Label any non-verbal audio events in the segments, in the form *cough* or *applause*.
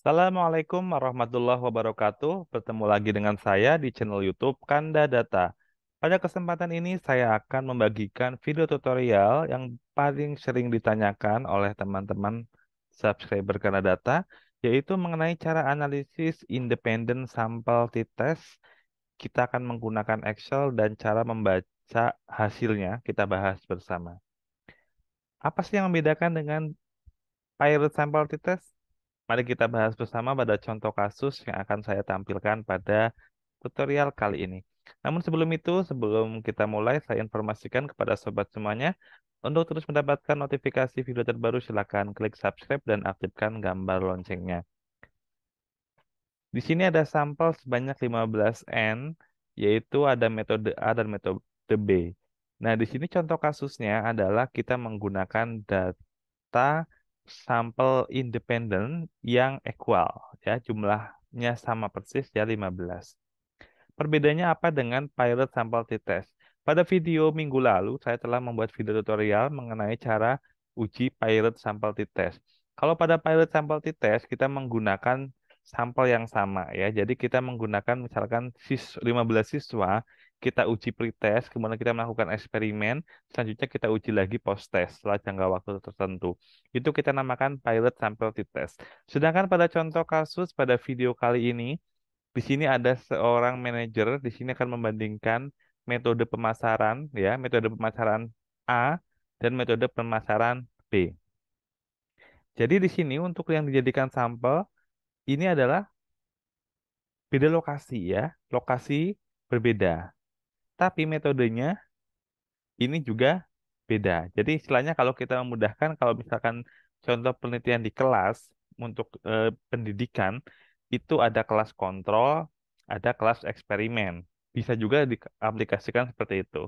Assalamualaikum warahmatullahi wabarakatuh. Bertemu lagi dengan saya di channel YouTube Kanda Data. Pada kesempatan ini saya akan membagikan video tutorial yang paling sering ditanyakan oleh teman-teman subscriber Kanda Data, yaitu mengenai cara analisis independen sampel t-test. Kita akan menggunakan Excel dan cara membaca hasilnya kita bahas bersama. Apa sih yang membedakan dengan pilot sample t-test? Mari kita bahas bersama pada contoh kasus yang akan saya tampilkan pada tutorial kali ini. Namun sebelum itu, sebelum kita mulai, saya informasikan kepada sobat semuanya, untuk terus mendapatkan notifikasi video terbaru, silakan klik subscribe dan aktifkan gambar loncengnya. Di sini ada sampel sebanyak 15N, yaitu ada metode A dan metode B. Nah, di sini contoh kasusnya adalah kita menggunakan data sampel independen yang equal ya jumlahnya sama persis ya 15. Perbedaannya apa dengan pilot sampel t-test? Pada video minggu lalu saya telah membuat video tutorial mengenai cara uji pilot sampel t-test. Kalau pada pilot sampel t-test kita menggunakan sampel yang sama ya. Jadi kita menggunakan misalkan 15 siswa kita uji pretest, kemudian kita melakukan eksperimen, selanjutnya kita uji lagi post-test setelah jangka waktu tertentu. Itu kita namakan pilot sample t-test. Sedangkan pada contoh kasus pada video kali ini, di sini ada seorang manajer, di sini akan membandingkan metode pemasaran, ya, metode pemasaran A dan metode pemasaran B. Jadi di sini untuk yang dijadikan sampel, ini adalah beda lokasi ya, lokasi berbeda tapi metodenya ini juga beda. Jadi istilahnya kalau kita memudahkan, kalau misalkan contoh penelitian di kelas untuk eh, pendidikan, itu ada kelas kontrol, ada kelas eksperimen. Bisa juga diaplikasikan seperti itu.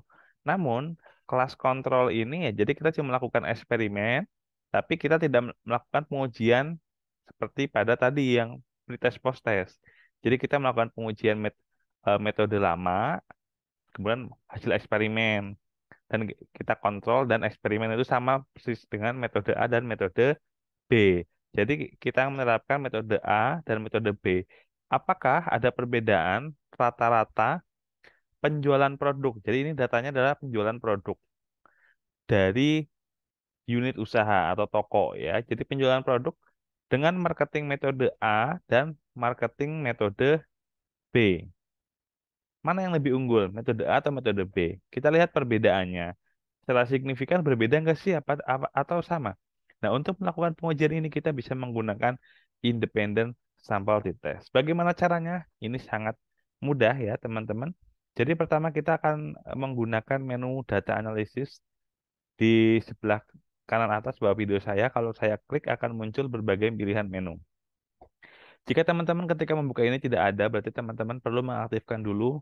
Namun, kelas kontrol ini ya, jadi kita cuma melakukan eksperimen, tapi kita tidak melakukan pengujian seperti pada tadi yang pretest post test. Jadi kita melakukan pengujian eh, metode lama kemudian hasil eksperimen dan kita kontrol dan eksperimen itu sama persis dengan metode A dan metode B. Jadi kita menerapkan metode A dan metode B. Apakah ada perbedaan rata-rata penjualan produk? Jadi ini datanya adalah penjualan produk dari unit usaha atau toko ya. Jadi penjualan produk dengan marketing metode A dan marketing metode B. Mana yang lebih unggul, metode A atau metode B? Kita lihat perbedaannya. Secara signifikan berbeda nggak sih apa, apa atau sama? Nah, untuk melakukan pengujian ini kita bisa menggunakan independent sample t-test. Bagaimana caranya? Ini sangat mudah ya, teman-teman. Jadi pertama kita akan eh, menggunakan menu data analysis di sebelah kanan atas bawah video saya. Kalau saya klik akan muncul berbagai pilihan menu. Jika teman-teman ketika membuka ini tidak ada, berarti teman-teman perlu mengaktifkan dulu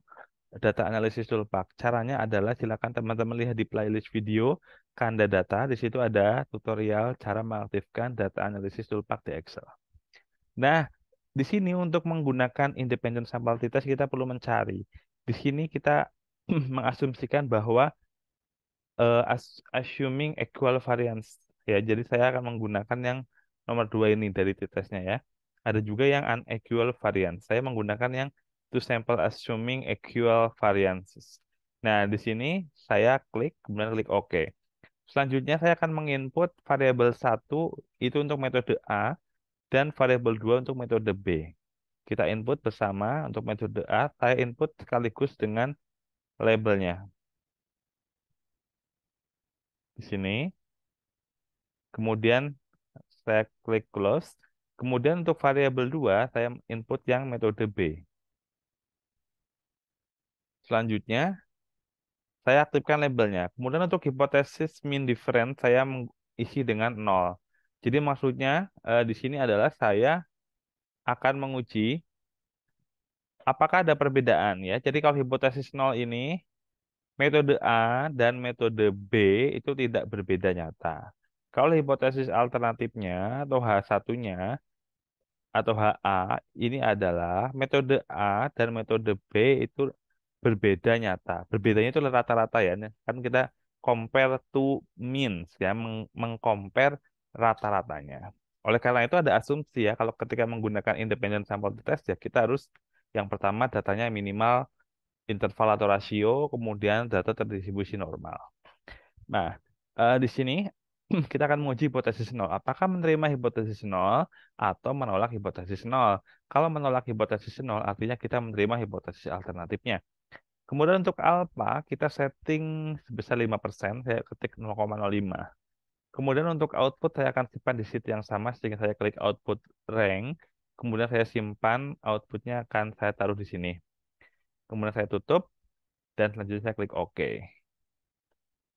data analisis toolpack. Caranya adalah silakan teman-teman lihat di playlist video Kanda Data. Di situ ada tutorial cara mengaktifkan data analisis toolpack di Excel. Nah, di sini untuk menggunakan independent sample t-test kita perlu mencari. Di sini kita *clears throat* mengasumsikan bahwa uh, assuming equal variance ya. Jadi saya akan menggunakan yang nomor dua ini dari t-testnya ya. Ada juga yang unequal variance. Saya menggunakan yang to sample assuming equal variances. Nah, di sini saya klik, kemudian klik OK. Selanjutnya saya akan menginput variabel 1 itu untuk metode A dan variabel 2 untuk metode B. Kita input bersama untuk metode A, saya input sekaligus dengan labelnya. Di sini. Kemudian saya klik close. Kemudian untuk variabel 2, saya input yang metode B. Selanjutnya, saya aktifkan labelnya. Kemudian untuk hipotesis mean difference, saya isi dengan 0. Jadi maksudnya eh, di sini adalah saya akan menguji apakah ada perbedaan ya. Jadi kalau hipotesis 0 ini, metode A dan metode B itu tidak berbeda nyata. Kalau hipotesis alternatifnya atau H1-nya atau HA ini adalah metode A dan metode B itu berbeda nyata. Berbedanya itu rata-rata ya. Kan kita compare to means ya, meng rata-ratanya. Oleh karena itu ada asumsi ya, kalau ketika menggunakan independent sample test ya kita harus yang pertama datanya minimal interval atau rasio, kemudian data terdistribusi normal. Nah, eh, di sini *clears throat* kita akan menguji hipotesis nol. Apakah menerima hipotesis nol atau menolak hipotesis nol? Kalau menolak hipotesis nol, artinya kita menerima hipotesis alternatifnya. Kemudian untuk alfa, kita setting sebesar 5%, saya ketik 0,05. Kemudian untuk output, saya akan simpan di sheet yang sama, sehingga saya klik output rank. Kemudian saya simpan, outputnya akan saya taruh di sini. Kemudian saya tutup, dan selanjutnya saya klik OK.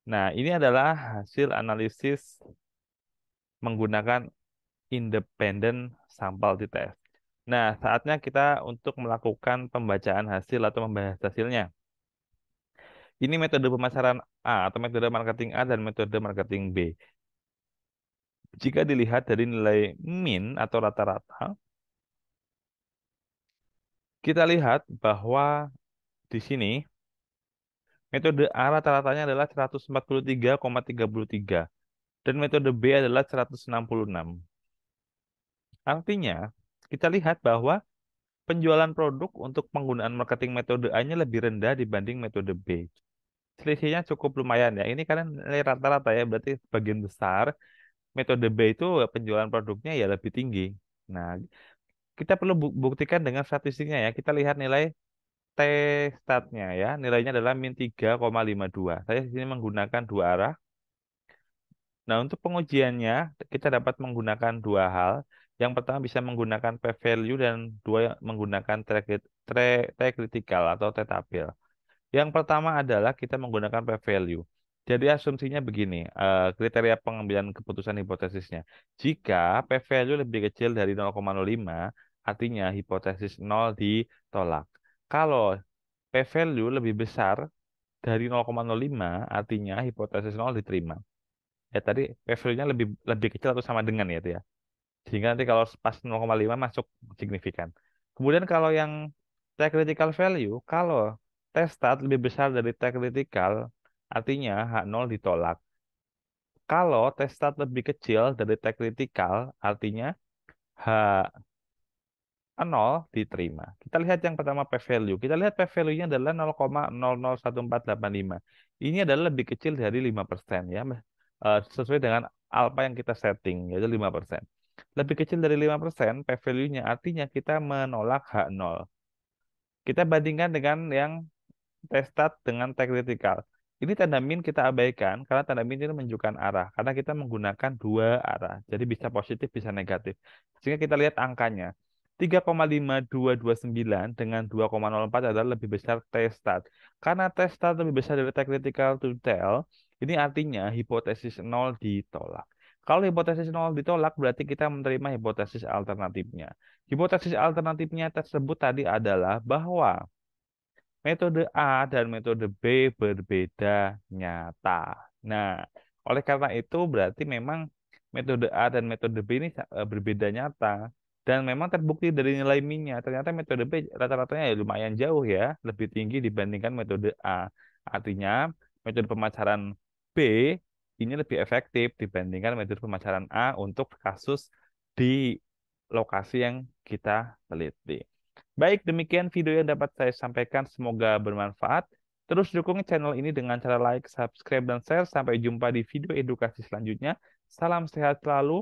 Nah, ini adalah hasil analisis menggunakan independent sample di test. Nah, saatnya kita untuk melakukan pembacaan hasil atau membahas hasilnya. Ini metode pemasaran A atau metode marketing A dan metode marketing B. Jika dilihat dari nilai min atau rata-rata, kita lihat bahwa di sini metode A rata-ratanya adalah 143,33 dan metode B adalah 166. Artinya, kita lihat bahwa penjualan produk untuk penggunaan marketing metode A-nya lebih rendah dibanding metode B. Selisihnya cukup lumayan ya. Ini kan nilai rata-rata ya, berarti sebagian besar metode B itu penjualan produknya ya lebih tinggi. Nah, kita perlu buktikan dengan statistiknya ya. Kita lihat nilai T statnya ya. Nilainya adalah min 3,52. Saya di sini menggunakan dua arah. Nah, untuk pengujiannya kita dapat menggunakan dua hal. Yang pertama bisa menggunakan p-value dan dua menggunakan T critical atau T tabel. Yang pertama adalah kita menggunakan p-value. Jadi asumsinya begini, uh, kriteria pengambilan keputusan hipotesisnya. Jika p-value lebih kecil dari 0,05, artinya hipotesis 0 ditolak. Kalau p-value lebih besar dari 0,05, artinya hipotesis 0 diterima. Ya tadi p-value-nya lebih lebih kecil atau sama dengan ya itu ya. Sehingga nanti kalau pas 0,5 masuk signifikan. Kemudian kalau yang T critical value, kalau T stat lebih besar dari T critical, artinya H0 ditolak. Kalau T stat lebih kecil dari T critical, artinya H 0 diterima. Kita lihat yang pertama P value. Kita lihat P value-nya adalah 0,001485. Ini adalah lebih kecil dari 5% ya. Eh, sesuai dengan alpha yang kita setting, yaitu 5%. Lebih kecil dari 5%, P value-nya artinya kita menolak H0. Kita bandingkan dengan yang testat dengan T critical. Ini tanda min kita abaikan karena tanda min itu menunjukkan arah. Karena kita menggunakan dua arah. Jadi bisa positif, bisa negatif. Sehingga kita lihat angkanya. 3,5229 dengan 2,04 adalah lebih besar T-stat. Karena T-stat lebih besar dari T critical to tell, ini artinya hipotesis 0 ditolak. Kalau hipotesis 0 ditolak, berarti kita menerima hipotesis alternatifnya. Hipotesis alternatifnya tersebut tadi adalah bahwa metode A dan metode B berbeda nyata. Nah, oleh karena itu berarti memang metode A dan metode B ini eh, berbeda nyata. Dan memang terbukti dari nilai min-nya, ternyata metode B rata-ratanya ya lumayan jauh ya, lebih tinggi dibandingkan metode A. Artinya, metode pemacaran B ini lebih efektif dibandingkan metode pemacaran A untuk kasus di lokasi yang kita teliti. Baik, demikian video yang dapat saya sampaikan. Semoga bermanfaat. Terus dukung channel ini dengan cara like, subscribe, dan share. Sampai jumpa di video edukasi selanjutnya. Salam sehat selalu.